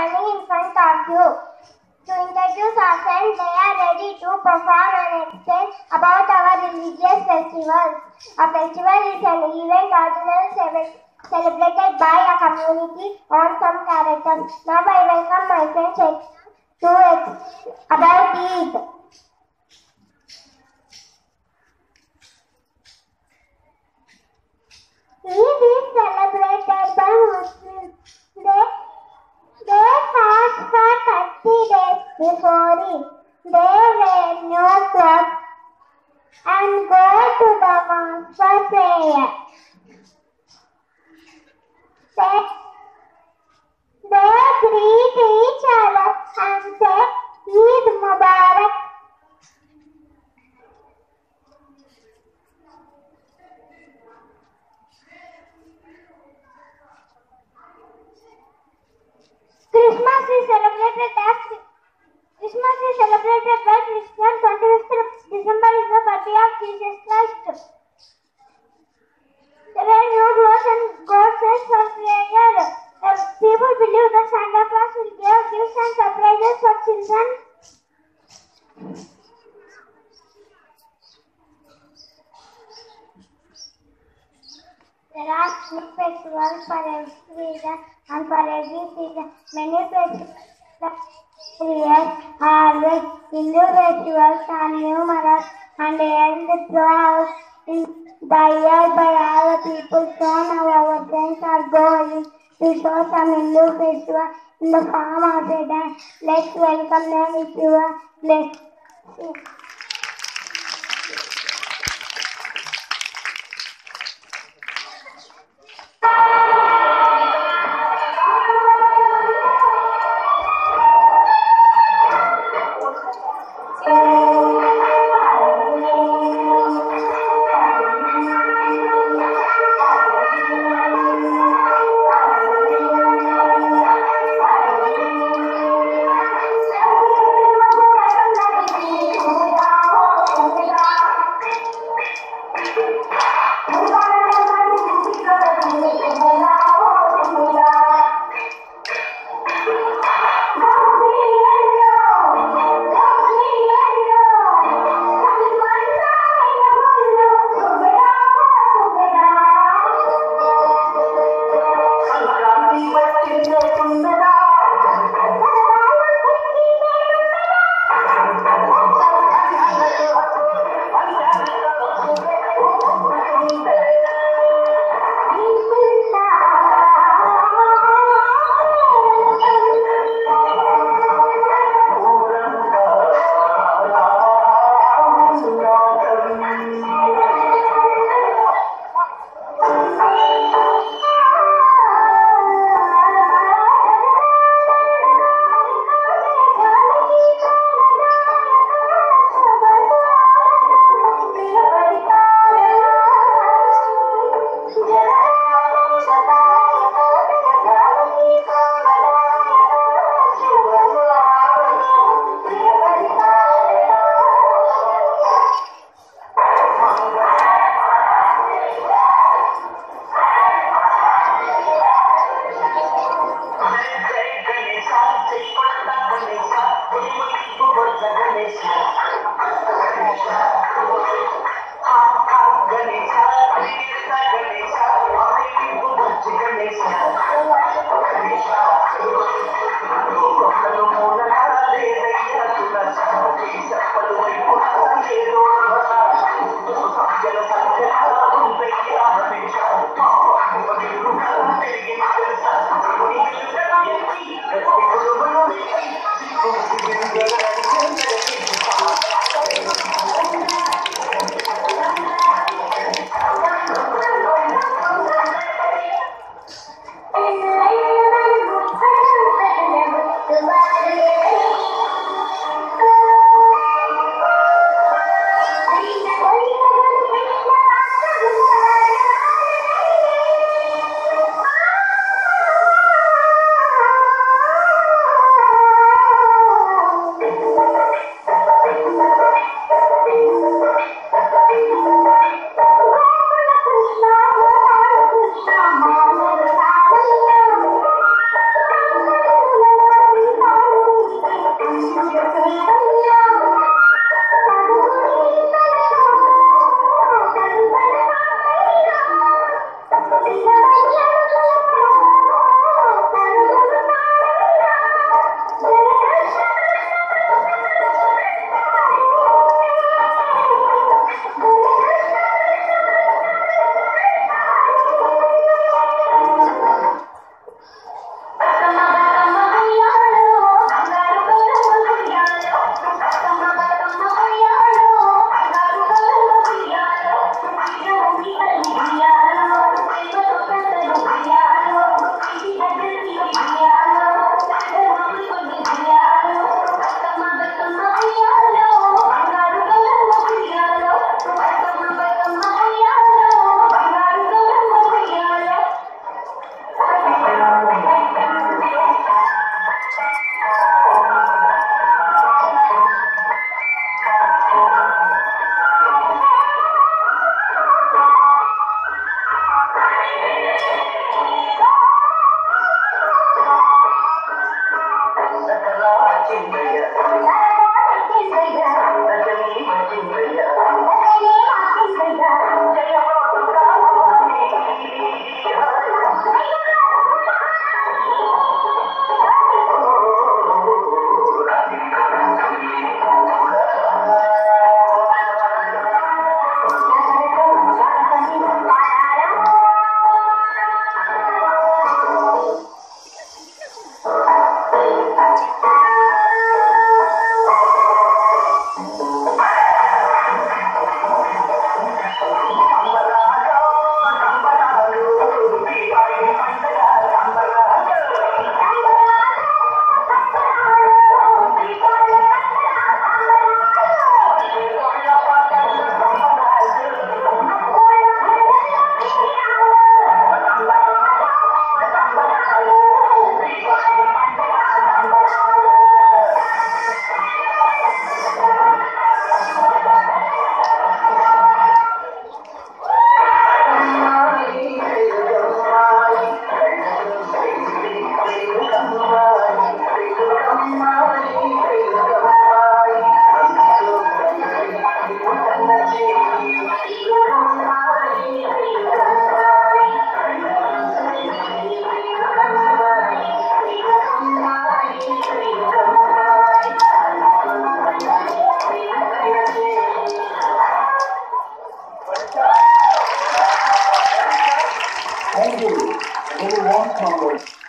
standing in front of you to introduce ourselves. They are ready to perform and explain about our religious festivals. A festival is an event ordinarily celebrated by a community on some characters. Now I welcome my friend to ex- about Eid. Eid is celebrated by Muslims. They, they fast for 30 days before Eid. They wear new clothes and go to the mosque for prayer. They, they greet each other is celebrated by Christians. 25th December is the birthday of Jesus Christ. They wear new clothes and go church for prayer. The people believe that Santa Claus will give gifts and surprises for children. There are food festivals for every region and for every season. Many festivals create harvest. Hindu festivals are numerous and throughout in the year by people. So our friends are going to show some Hindu festival in the form of a dance. Let's welcome them with. Mike